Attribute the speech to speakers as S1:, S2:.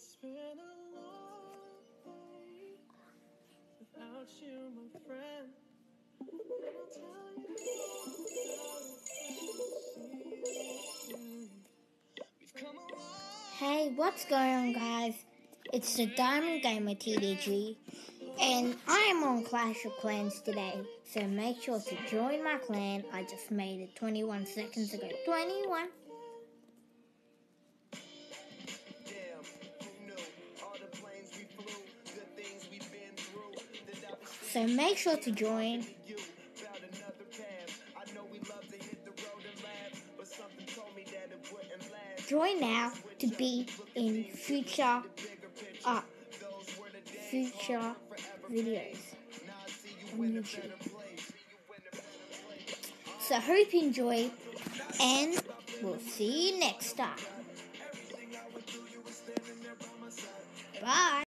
S1: It's been a long day without you, my friend. And I'll tell you
S2: Hey, what's going on, guys? It's the Diamond Gamer TDG, and I am on Clash of Clans today. So make sure to join my clan. I just made it 21 seconds ago. 21. Me make sure to join. Join now to be in future uh, future videos on YouTube. So hope you enjoy, and we'll see you next time. Bye.